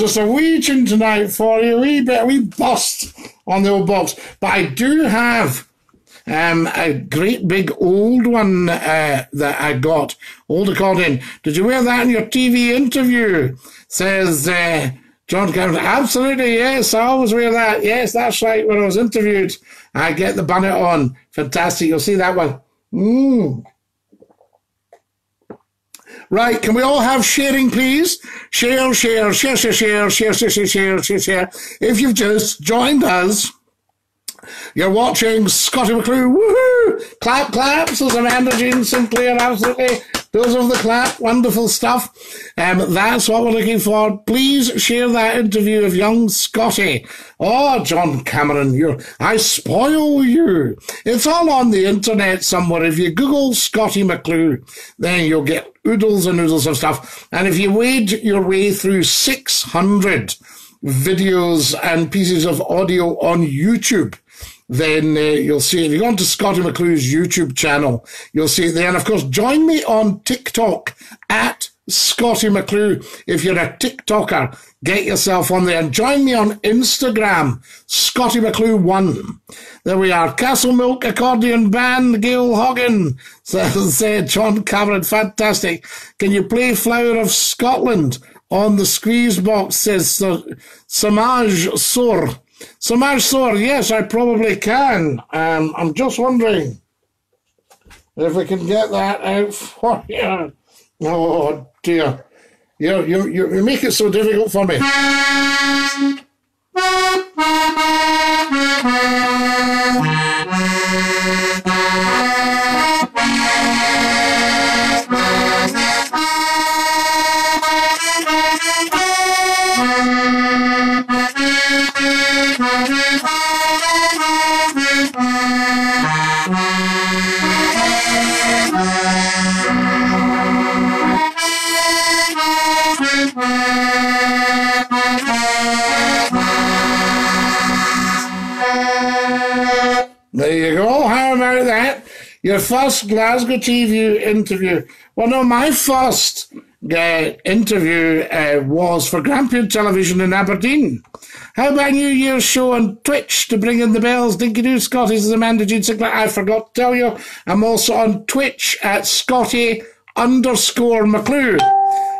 just a wee tune tonight for you, wee bit, wee bust on the old box. But I do have um, a great big old one uh, that I got, old accordion. Did you wear that in your TV interview? Says uh, John Cameron. Absolutely, yes, I always wear that. Yes, that's right. When I was interviewed, I get the bonnet on. Fantastic. You'll see that one. Mm. Right, can we all have sharing, please? Share, share, share, share, share, share, share, share, share, share. If you've just joined us, you're watching Scottie McClue. Woohoo! Clap, clap, says Amanda Jean Sinclair. Absolutely. Those of the clap. Wonderful stuff. Um, that's what we're looking for. Please share that interview of young Scottie. Oh, John Cameron, you I spoil you. It's all on the internet somewhere. If you Google Scottie McClue, then you'll get oodles and oodles of stuff. And if you wade your way through 600 videos and pieces of audio on YouTube, then uh, you'll see, if you go onto Scottie McClue's YouTube channel, you'll see it there. And of course, join me on TikTok at Scottie McClue. If you're a TikToker, get yourself on there and join me on Instagram, Scottie McClue1. There we are. Castlemilk Accordion Band, Gail Hogan, [laughs] says John Cameron. Fantastic. Can you play Flower of Scotland on the squeeze box, says Samaj Sur. Samaj Sur, yes, I probably can. Um, I'm just wondering if we can get that out for [laughs] you. Oh dear. You, you, you make it so difficult for me. Your first Glasgow TV interview. Well, no, my first uh, interview uh, was for Grampian Television in Aberdeen. How about New Year's show on Twitch to bring in the bells? Dinky Doo Scottie's is Amanda Jean Sinclair. I forgot to tell you, I'm also on Twitch at Scottie underscore McClue.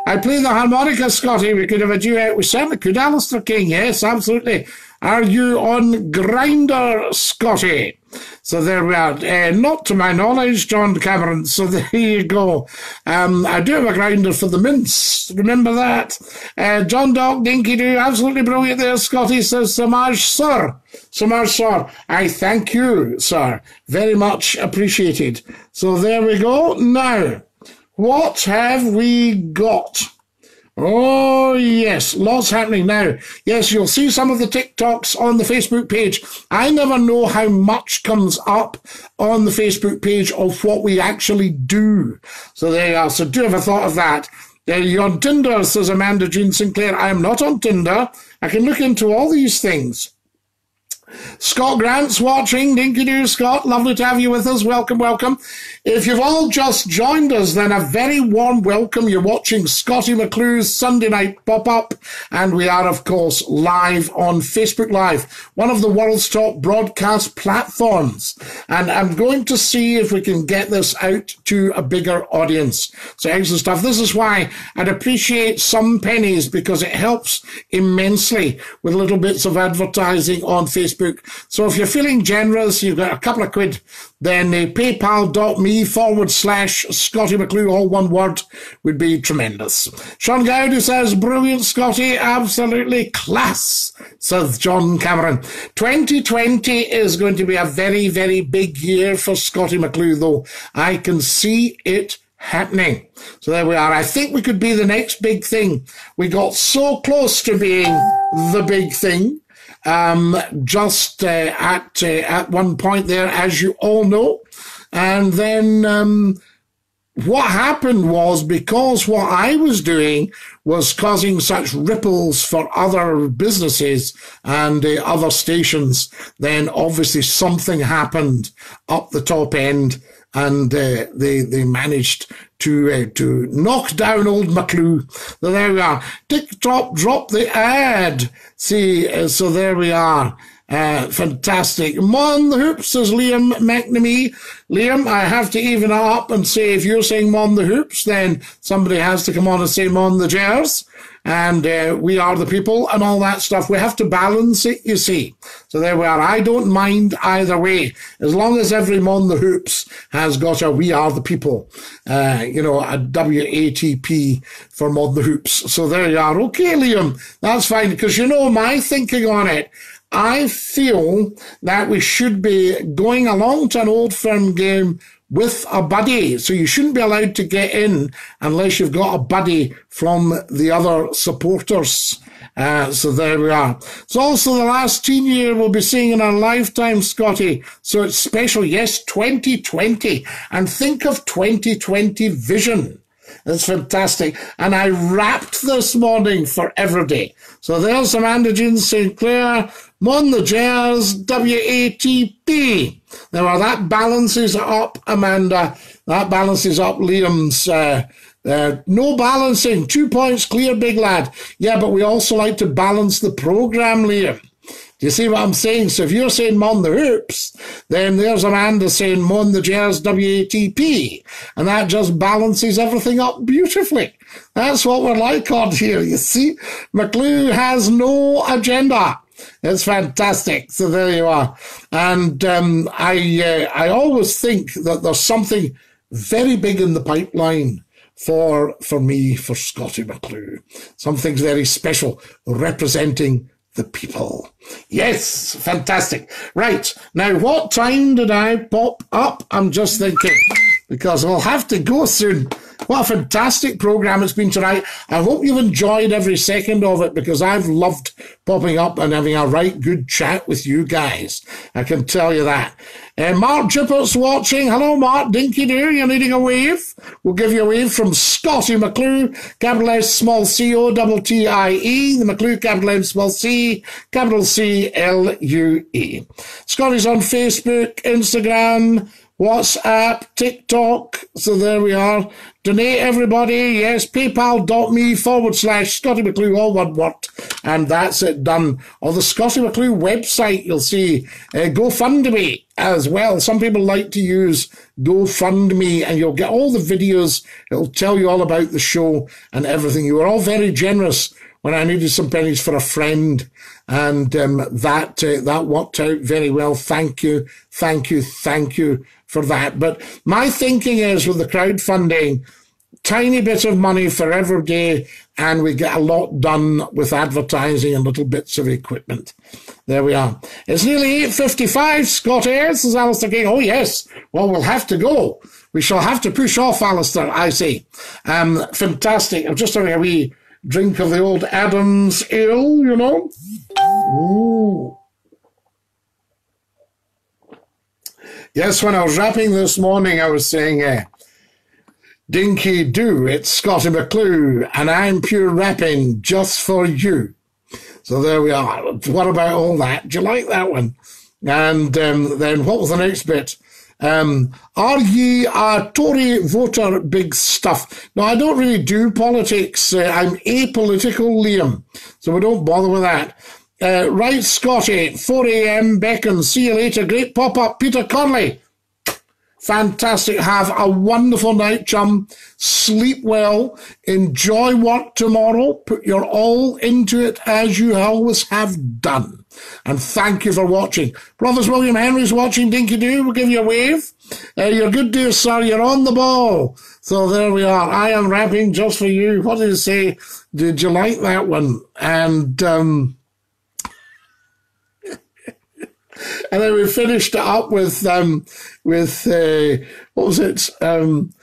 I play the harmonica, Scottie. We could have a duet. We certainly could. Alistair King, yes, absolutely. Are you on Grindr, Scottie? So there we are. Uh, not to my knowledge, John Cameron. So [laughs] there you go. Um, I do have a grinder for the mince. Remember that? Uh, John Doc, Dinky Doo, absolutely brilliant there. Scottie says, Samaj, sir. Samaj, sir. I thank you, sir. Very much appreciated. So there we go. Now, what have we got? Oh, yes, lots happening now. Yes, you'll see some of the TikToks on the Facebook page. I never know how much comes up on the Facebook page of what we actually do. So there you are. So do have a thought of that. Uh, you're on Tinder, says Amanda Jean Sinclair. I am not on Tinder. I can look into all these things. Scott Grant's watching. Dinky Doo, Scott. Lovely to have you with us. Welcome, welcome. If you've all just joined us, then a very warm welcome. You're watching Scottie McClue's Sunday Night Pop Up, and we are, of course, live on Facebook Live, one of the world's top broadcast platforms. And I'm going to see if we can get this out to a bigger audience. So, excellent stuff. This is why I'd appreciate some pennies because it helps immensely with little bits of advertising on Facebook. So, if you're feeling generous, you've got a couple of quid then uh, paypal.me forward slash Scottie McClue, all one word, would be tremendous. Sean Gowdy says, brilliant Scottie, absolutely class, says John Cameron. 2020 is going to be a very, very big year for Scotty McClue, though. I can see it happening. So there we are. I think we could be the next big thing. We got so close to being the big thing um, just uh, at uh, at one point there, as you all know. And then um, what happened was because what I was doing was causing such ripples for other businesses and uh, other stations, then obviously something happened up the top end and uh, they they managed to uh, to knock down old McClue. So there we are. Tick drop drop the ad. See, uh, so there we are. Uh, fantastic. Mon the hoops, says Liam McNamee. Liam, I have to even up and say if you're saying Mon the hoops, then somebody has to come on and say Mon the Gers and uh, we are the people and all that stuff. We have to balance it, you see. So there we are. I don't mind either way, as long as every mon the hoops has got a we are the people, uh, you know, a WATP for mon the hoops. So there you are. Okay, Liam, that's fine because you know my thinking on it. I feel that we should be going along to an old firm game with a buddy. So you shouldn't be allowed to get in unless you've got a buddy from the other supporters. Uh, so there we are. It's also the last teen year we'll be seeing in our lifetime, Scottie. So it's special. Yes, 2020. And think of 2020 vision. It's fantastic. And I rapped this morning for every day. So there's Amanda Jean Sinclair, Mon the Gers, WATP. Now, that balances up, Amanda. That balances up Liam's. Uh, uh, no balancing. Two points clear, big lad. Yeah, but we also like to balance the program, Liam. Do you see what I'm saying? So if you're saying Mon the Hoops, then there's Amanda saying Mon the Gers WATP. And that just balances everything up beautifully. That's what we're like on here, you see? McClue has no agenda. It's fantastic. So there you are. And um, I, uh, I always think that there's something very big in the pipeline for for me, for Scottie McClue. Something's very special, representing the people. Yes, fantastic. Right, now what time did I pop up? I'm just thinking, because I'll have to go soon. What a fantastic program it's been tonight. I hope you've enjoyed every second of it because I've loved popping up and having a right good chat with you guys. I can tell you that. Uh, Mark Jippert's watching. Hello, Mark. Dinky Doo, you're needing a wave? We'll give you a wave from Scottie McClue, capital S, small C O, double T I E, the McClue, capital M, small C, capital C L U E. Scottie's on Facebook, Instagram, WhatsApp, TikTok. So there we are. Donate everybody. Yes, paypal.me forward slash Scottie McClue, all one word. And that's it done. On the Scottie McClue website, you'll see uh, GoFundMe as well. Some people like to use GoFundMe and you'll get all the videos. It'll tell you all about the show and everything. You were all very generous when I needed some pennies for a friend. And um, that uh, that worked out very well. Thank you, thank you, thank you for that. But my thinking is with the crowdfunding, tiny bit of money for every day, and we get a lot done with advertising and little bits of equipment. There we are. It's nearly 8.55, Scott Ayres, says Alistair King. Oh, yes. Well, we'll have to go. We shall have to push off, Alistair, I see. Um, fantastic. I'm just having a wee drink of the old Adams ale, you know. Ooh. Yes, when I was rapping this morning, I was saying, uh, Dinky do, it's Scottie McClue, and I'm pure rapping just for you. So there we are. What about all that? Do you like that one? And um, then what was the next bit? Um, are ye a Tory voter? Big stuff. Now, I don't really do politics. Uh, I'm apolitical, Liam. So we don't bother with that. Uh, right, Scottie, 4 a.m. Beacon. See you later. Great pop up, Peter Conley. Fantastic. Have a wonderful night, chum. Sleep well. Enjoy work tomorrow. Put your all into it as you always have done. And thank you for watching. Brothers William Henry's watching Dinky Doo. We'll give you a wave. Uh, you're good, dear sir. You're on the ball. So there we are. I am rapping just for you. What did you say? Did you like that one? And, um, and then we finished it up with um, with uh, what was it? Um,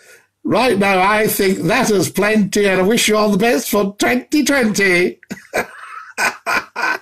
right now, I think that is plenty, and I wish you all the best for 2020. [laughs]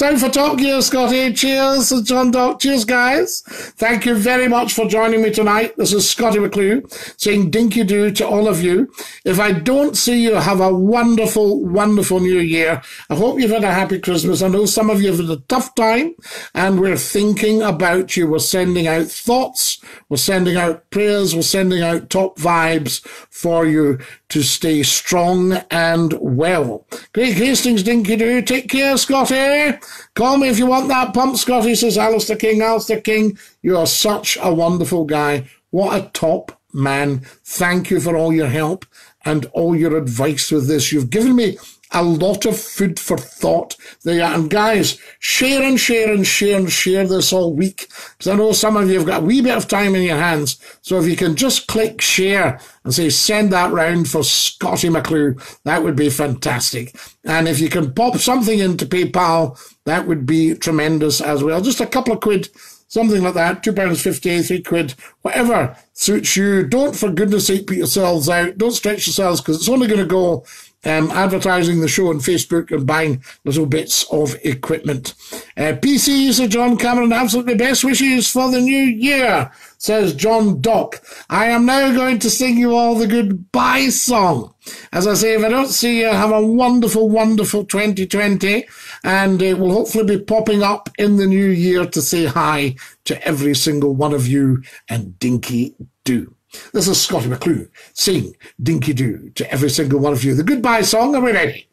Time for Top Gear, Scottie. Cheers, John Doc. Cheers, guys. Thank you very much for joining me tonight. This is Scottie McClue saying dinky do to all of you. If I don't see you, have a wonderful, wonderful new year. I hope you've had a happy Christmas. I know some of you have had a tough time and we're thinking about you. We're sending out thoughts. We're sending out prayers. We're sending out top vibes for you to stay strong and well. Great Hastings Dinky do. Take care, Scottie. Call me if you want that pump, Scottie, says Alistair King. Alistair King, you are such a wonderful guy. What a top man. Thank you for all your help and all your advice with this. You've given me a lot of food for thought there. And guys, share and share and share and share this all week. Because I know some of you have got a wee bit of time in your hands. So if you can just click share and say send that round for Scottie McClue, that would be fantastic. And if you can pop something into PayPal, that would be tremendous as well. Just a couple of quid something like that, two pounds fifty, three quid, whatever suits you. Don't for goodness sake put yourselves out. Don't stretch yourselves because it's only going to go um, advertising the show on Facebook and buying little bits of equipment. Uh, PC, Sir John Cameron, absolutely best wishes for the new year, says John Dock. I am now going to sing you all the goodbye song. As I say, if I don't see you, have a wonderful, wonderful 2020, and it will hopefully be popping up in the new year to say hi to every single one of you and Dinky Do. This is Scottie McClue sing Dinky Doo to every single one of you. The goodbye song, are we ready?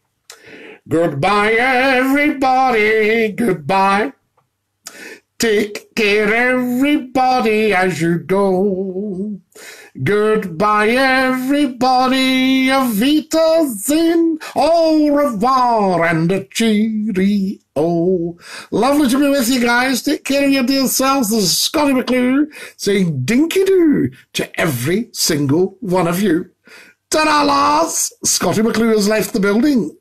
Goodbye, everybody, goodbye. Take care, everybody, as you go. Goodbye, everybody. Auf Wiedersehen. Au revoir and a cheerio. Lovely to be with you guys. Take care of your dear selves. This is Scottie McClue saying dinky doo to every single one of you. Ta-da, Lars! Scottie McClue has left the building.